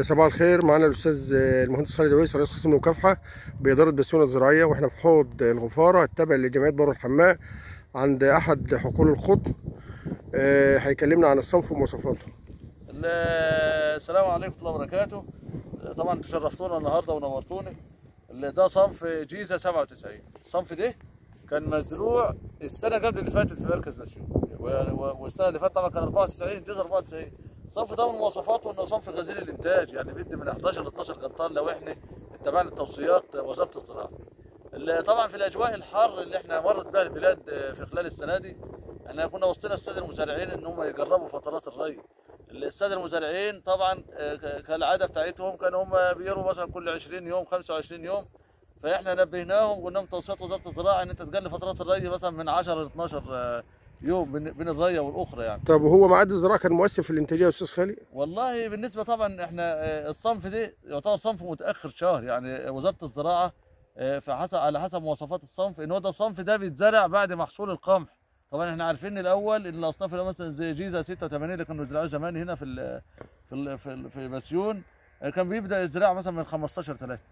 صباح الخير. معانا الأستاذ المهندس خالد عويس رئيس قسم المكافحة بإدارة بسيونه الزراعية. وإحنا في حوض الغفارة التابع لجمعية بر الحماء عند أحد حقول القطن آه، هيكلمنا عن الصنف ومواصفاته. السلام عليكم ورحمة الله وبركاته. طبعا أنتوا شرفتونا النهارده ونورتوني. ده صنف جيزة 97 الصنف ده كان مزروع السنة قبل اللي فاتت في مركز و- والسنة اللي فاتت طبعا كان 94 جيزه 94 الصنف ده من مواصفاته إنه صنف غزير الإنتاج يعني بيدي من 11 ل 12 قنطار لو إحنا اتبعنا التوصيات وزاره الزراعه طبعا في الأجواء الحر اللي إحنا مرت بها البلاد في خلال السنة دي إحنا كنا وصينا الساده المزارعين إن هم يجربوا فترات الري. الساده المزارعين طبعا آه، كالعادة بتاعتهم كانوا هم بيروا مثلا كل 20 يوم 25 يوم. فإحنا نبهناهم وقلنا لهم توصيات وزاره الزراعة إن أنت تقلل فترات الري مثلا من 10 ل 12 آه، يوم بين الريه والأخرى يعني. طب وهو معاد الزراعة كان مؤثر في الانتاجية يا أستاذ خالد والله بالنسبة طبعا إحنا آه، الصنف ده يعتبر صنف متأخر شهر يعني وزارة الزراعة آه، فحسب على حسب مواصفات الصنف إن هو ده الصنف ده بيتزرع بعد محصول القمح. طبعا إحنا عارفين الأول إن الأصناف اللي مثلا زي جيزة 86 اللي كانوا بيزرعوه زمان هنا في ال في ال في, ال في مسيون آه، كان بيبدأ الزراعه مثلا من 15 3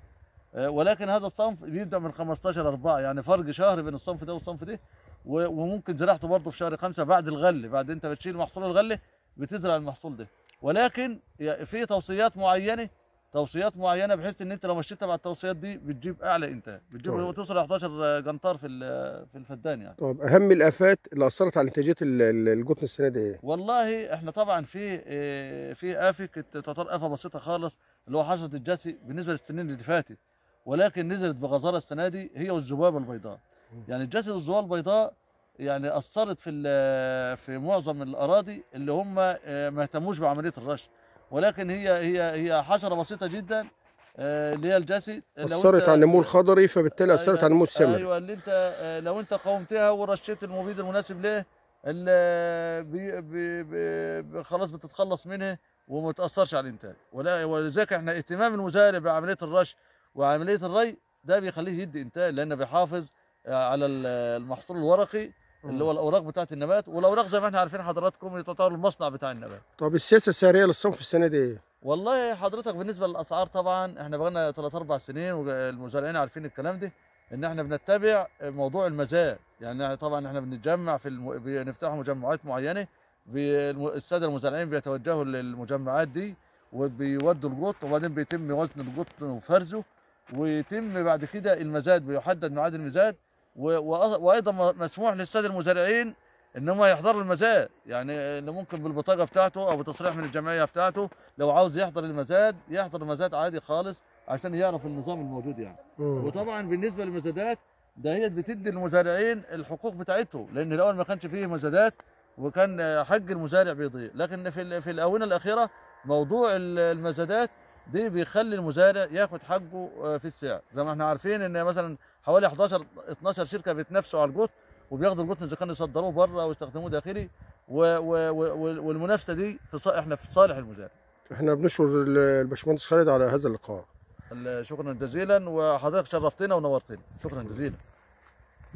ولكن هذا الصنف بيبدأ من 15 4 يعني فرق شهر بين الصنف ده والصنف ده وممكن زراعته برضه في شهر خمسة بعد الغله بعد انت بتشيل محصول الغله بتزرع المحصول ده. ولكن في توصيات معينة توصيات معينة بحيث إن انت لو مشيت تبع التوصيات دي بتجيب أعلى إنتاج بتجيب طيب. توصل 11 قنطار في في الفدان يعني. طب أهم الآفات اللي أثرت على إنتاجية ال- ال- القطن السنة دي إيه؟ والله إحنا طبعا في آه، في آفة كانت تعتبر آفة بسيطة خالص اللي هو حشرة الجسي بالنسبة للسنين اللي فاتت. ولكن نزلت بغزارة السنة دي هي والذبابه البيضاء. يعني الجاسيد والذبابه البيضاء يعني أثرت في في معظم الأراضي اللي هم آه، ما اهتموش بعملية الرش. ولكن هي هي هي حشرة بسيطة جدا آه، اللي هي الجاسيد لو أثرت على النمو الخضري فبالتالي أثرت أيوة، على النمو الثمري أيوه اللي أنت آه، لو أنت قومتها ورشيت المبيد المناسب ليه اللي بي بي بي خلاص بتتخلص منها وما تاثرش على الانتاج ولا ولذلك إحنا اهتمام المزارع بعملية الرش وعملية الري ده بيخليه يدي انتاج لأنه بيحافظ آه، على ال- المحصول الورقي اللي هو الأوراق بتاعت النبات. والأوراق زي ما إحنا عارفين حضراتكم تعتبر المصنع بتاع النبات. طب السياسة السعريه للصنف السنة دي إيه؟ والله حضرتك بالنسبة للأسعار طبعا إحنا بقالنا 3 4 سنين والمزارعين عارفين الكلام ده إن إحنا بنتبع موضوع المزاد يعني طبعا إحنا بنتجمع في الم... بنفتح مجمعات معينة السادة المزارعين بيتوجهوا للمجمعات دي وبيودوا القط وبعدين بيتم وزن القط وفرزه ويتم بعد كده المزاد بيحدد ميعاد المزاد. وأيضا مسموح للسادة المزارعين إن هم يحضروا المزاد. يعني انه ممكن بالبطاقة بتاعته أو بتصريح من الجمعية بتاعته لو عاوز يحضر المزاد يحضر المزاد عادي خالص عشان يعرف النظام الموجود يعني. مم. وطبعا بالنسبة للمزادات ده هي بتدي المزارعين الحقوق بتاعتهم لأن الأول ما كانش فيه مزادات وكان حق المزارع بيضيع. لكن في في الآونة الأخيرة موضوع ال- المزادات دي بيخلي المزارع ياخد حقه آه، في السعر. زي ما إحنا عارفين إن مثلا حوالي 11 12 شركة بيتنافسوا على القطن وبياخدوا القطن إذا كانوا يصدروه بره أو يستخدموه داخلي و و و والمنافسة دي في صالح إحنا في صالح المزارع. إحنا بنشكر ال- الباشمهندس خالد على هذا اللقاء. شكرا جزيلا وحضرتك شرفتنا ونورتنا. شكرا جزيلا.